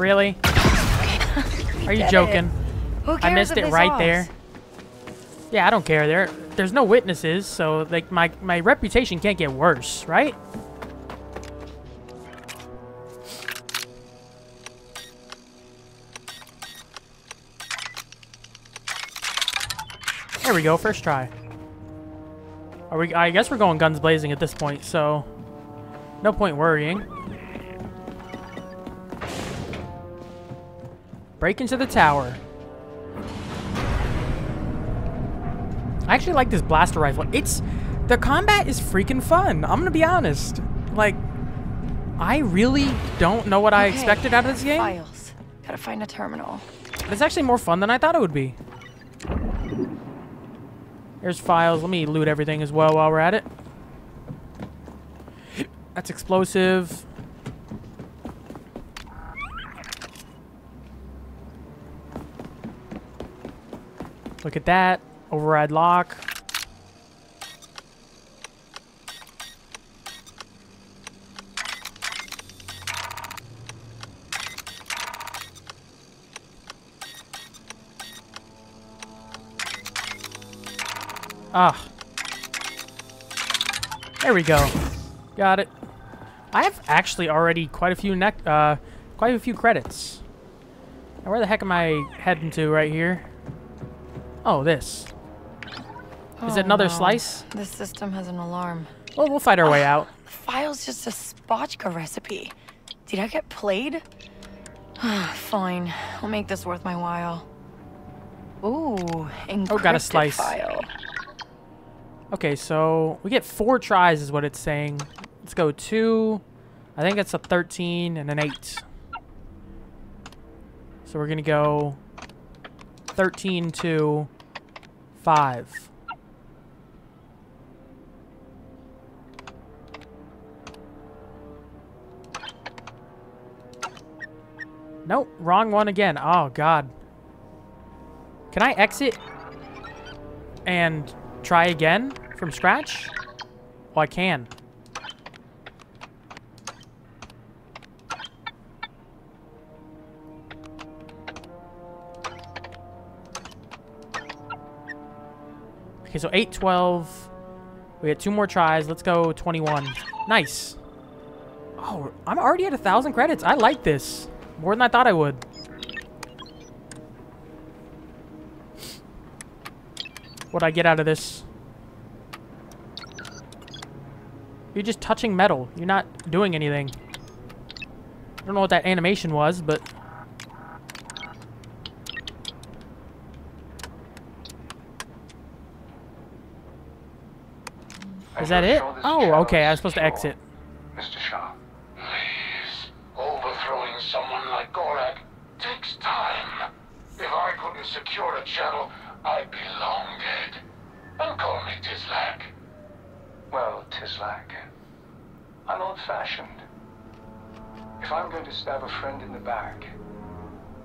Really? Are you Get it. Joking? Who I missed it right saw there. Yeah, I don't care. There, there's no witnesses, so like my my reputation can't get worse, right? There we go, first try. Are we? I guess we're going guns blazing at this point, so no point worrying. Break into the tower. I actually like this blaster rifle. It's the combat is freaking fun. I'm gonna be honest. Like, I really don't know what I Okay, expected out of this game. Files. Gotta find a terminal. But it's actually more fun than I thought it would be. There's files. Let me loot everything as well while we're at it. That's explosive. Look at that. Override lock. Ah. There we go. Got it. I have actually already quite a few neck, uh, quite a few credits. Now where the heck am I heading to right here? Oh, this. Is it Oh, another no. slice? This system has an alarm. Well, we'll fight our way out. [SIGHS] The file's just a spotchka recipe. Did I get played? [SIGHS] Fine. I'll make this worth my while. Ooh, encrypted Oh, got a slice. file. Okay, so we get four tries is what it's saying. Let's go two. I think it's a 13 and an 8. So we're going to go 13 to 5. Nope, wrong one again. Oh, God. Can I exit and try again from scratch? Well, I can. Okay, so 8, 12. We had two more tries. Let's go 21. Nice. Oh, I'm already at a 1,000 credits. I like this. More than I thought I would. What'd I get out of this? You're just touching metal. You're not doing anything. I don't know what that animation was, but... Is that it? Oh, okay. I was supposed to exit. Mr. Shaw. Please. Overthrowing someone like Gorak takes time. If I couldn't secure a channel, I'd be long dead. And call me Tislak. Well, Tislak, I'm old-fashioned. If I'm going to stab a friend in the back,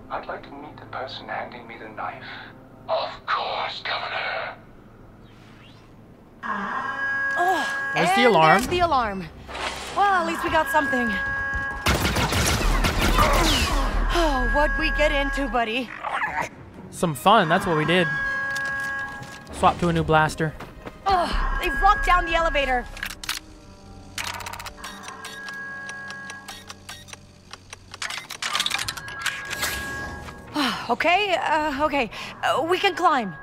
I'd like to meet the person handing me the knife. Of course, Governor. Oh, There's the alarm. There's the alarm. Well, at least we got something. [SIGHS] Oh, what'd we get into, buddy? Some fun. That's what we did. Swap to a new blaster. Oh, they've locked down the elevator. [SIGHS] okay, uh, okay. Uh, we can climb.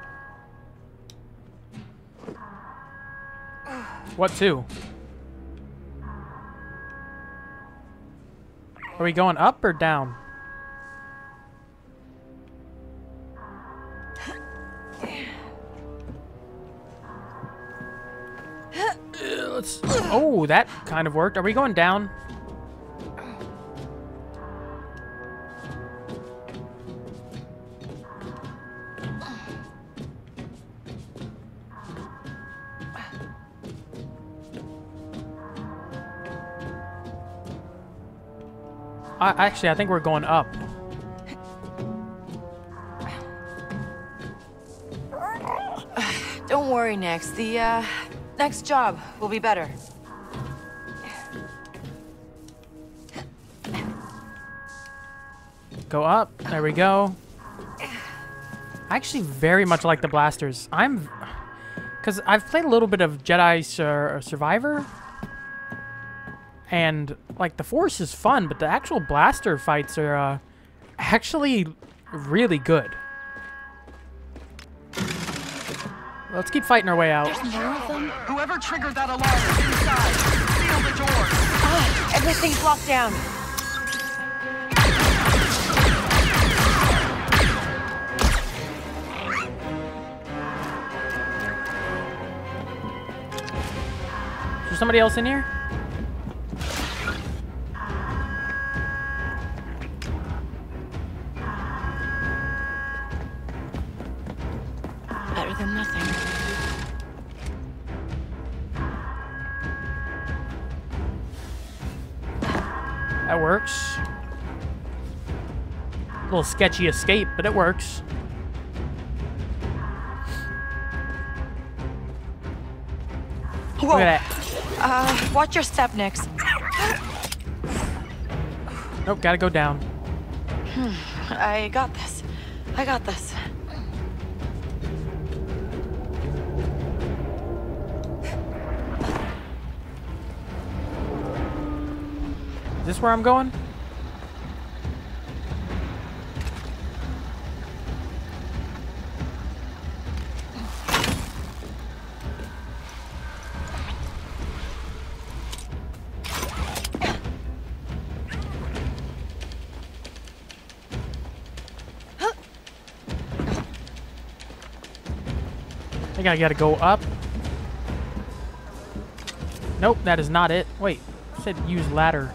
What to? Are we going up or down? Uh, let's. [SIGHS] Oh, that kind of worked. Are we going down? I, actually, I think we're going up. Don't worry, Nix. The, uh, next job will be better. Go up. There we go. I actually very much like the blasters. I'm... Because I've played a little bit of Jedi Sur Survivor. And, like, the Force is fun, but the actual blaster fights are, uh, actually really good. Let's keep fighting our way out. Whoever triggered that alarm is inside. Seal the doors. Ah, everything's locked down. Is there somebody else in here? Little sketchy escape, but it works. Whoa. Look at that. Uh, watch your step, Nix. Nope, gotta go down. Hmm, I got this. I got this. Is this where I'm going? I gotta go up. Nope, that is not it. Wait, it said use ladder.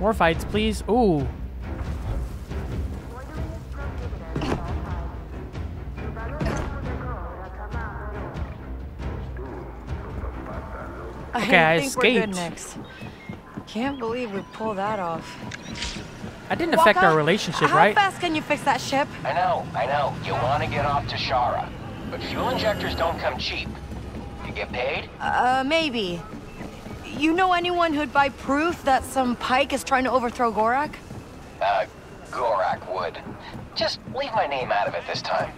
More fights, please. Ooh. Okay, I think we're good, escaped. Nix. Can't believe we pulled that off. I didn't affect our relationship, how right? How fast can you fix that ship? I know, I know. You want to get off Toshara. But fuel injectors don't come cheap. You get paid? Uh, maybe. You know anyone who'd buy proof that some Pyke is trying to overthrow Gorak? Uh, Gorak would. Just leave my name out of it this time.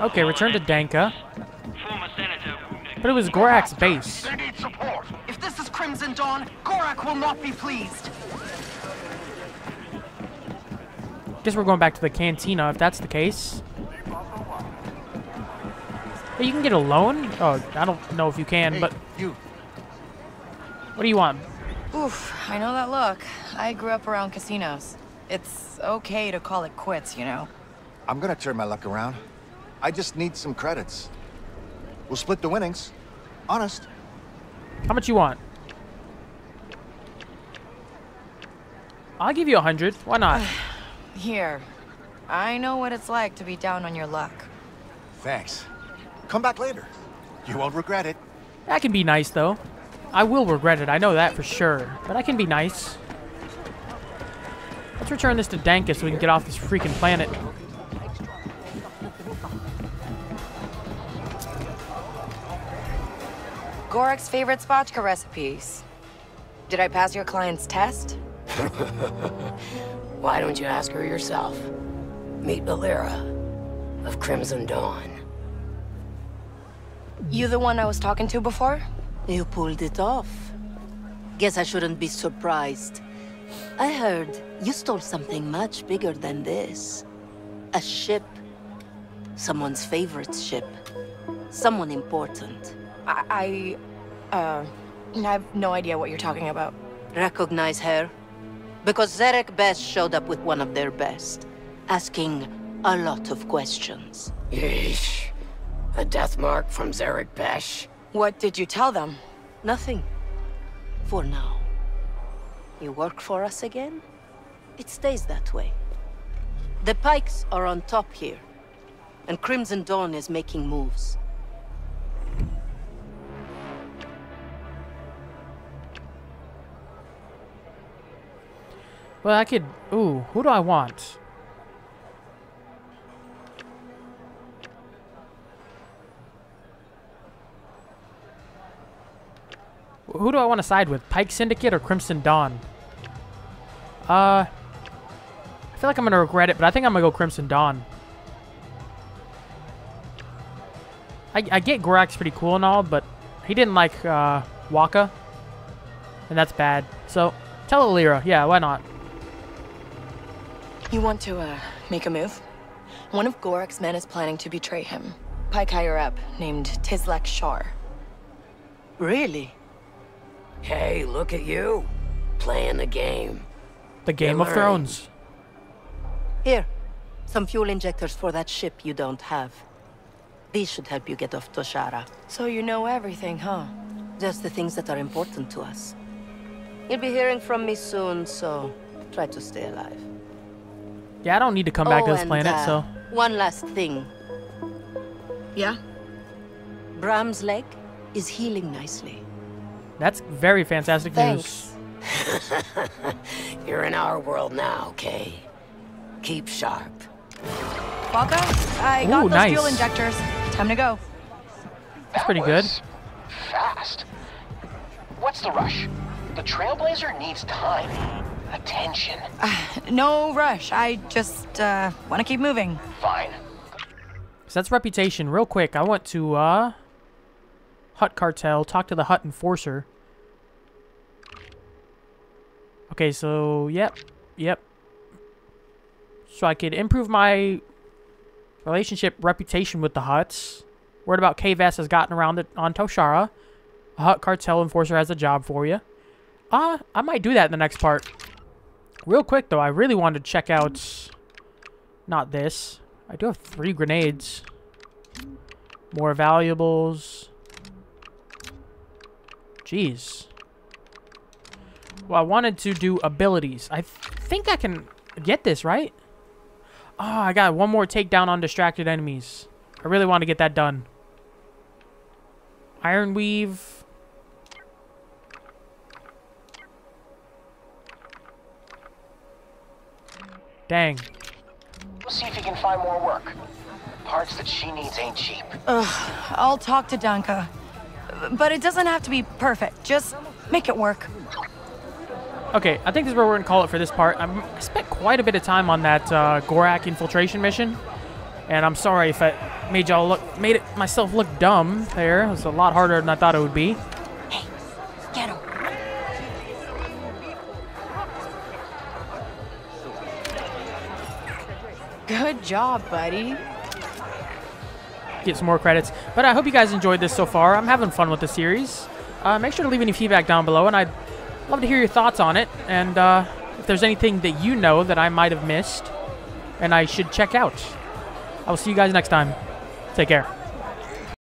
Okay, return to Danka. But it was Gorak's base. Gorak will not be pleased. Guess we're going back to the cantina if that's the case. Hey, you can get a loan? Oh, I don't know if you can, but... you. What do you want? Oof, I know that look. I grew up around casinos. It's okay to call it quits, you know? I'm gonna turn my luck around. I just need some credits. We'll split the winnings. Honest. How much you want? I'll give you a hundred. Why not? [SIGHS] Here. I know what it's like to be down on your luck. Thanks. Come back later. You won't regret it. That can be nice, though. I will regret it, I know that for sure. But I can be nice. Let's return this to Dankus so we can get off this freaking planet. Gorak's favorite spotchka recipes. Did I pass your client's test? [LAUGHS] Why don't you ask her yourself? Meet Valera of Crimson Dawn. You the one I was talking to before? You pulled it off. Guess I shouldn't be surprised. I heard you stole something much bigger than this. A ship. Someone's favorite ship. Someone important. I... I, uh, I have no idea what you're talking about. Recognize her? Because Zerek Besh showed up with one of their best, asking a lot of questions. Yeesh. A death mark from Zerek Besh. What did you tell them? Nothing. For now. You work for us again? It stays that way. The Pykes are on top here, and Crimson Dawn is making moves. Well, I could... Ooh, who do I want? Who do I want to side with? Pyke Syndicate or Crimson Dawn? Uh... I feel like I'm going to regret it, but I think I'm going to go Crimson Dawn. I, I get Gorak's pretty cool and all, but he didn't like uh, Waka. And that's bad. So, tell Alira. Yeah, why not? You want to, uh, make a move? One of Gorak's men is planning to betray him. Pyke higher up, named Tislak Shar. Really? Hey, look at you. Playing the game. The Game You of learn. Thrones. Here, some fuel injectors for that ship you don't have. These should help you get off Toshara. So you know everything, huh? Just the things that are important to us. You'll be hearing from me soon, so try to stay alive. Yeah, I don't need to come back oh, to this planet, uh, so... One last thing. Yeah? Bram's leg is healing nicely. That's very fantastic Thanks. news. [LAUGHS] You're in our world now, Kay. Keep sharp. Walker, I got Ooh, those fuel injectors. Time to go. That's pretty good. Fast. What's the rush? The Trailblazer needs time. Attention. No rush. I just, uh, want to keep moving. Fine. So that's reputation. Real quick, I want to, uh... Hutt Cartel, talk to the Hutt Enforcer. Okay, so, yep, yep. So I could improve my relationship reputation with the Hutts. Word about Kay Vess has gotten around it on Toshara. A Hutt Cartel Enforcer has a job for you. Uh, I might do that in the next part. Real quick, though, I really wanted to check out... Not this. I do have three grenades. More valuables. Jeez. Well, I wanted to do abilities. I th think I can get this, right? Oh, I got one more takedown on distracted enemies. I really want to get that done. Iron Weave. Dang. We'll see if he can find more work. Parts that she needs ain't cheap. Ugh, I'll talk to Danka. But it doesn't have to be perfect. Just make it work. Okay, I think this is where we're gonna call it for this part. I'm, I spent quite a bit of time on that uh, Gorak infiltration mission, and I'm sorry if I made y'all look, made it myself look dumb. There, it was a lot harder than I thought it would be. Good job, buddy. Get some more credits. But I hope you guys enjoyed this so far. I'm having fun with the series. Uh, make sure to leave any feedback down below, and I'd love to hear your thoughts on it. And uh, if there's anything that you know that I might have missed and I should check out. I will see you guys next time. Take care.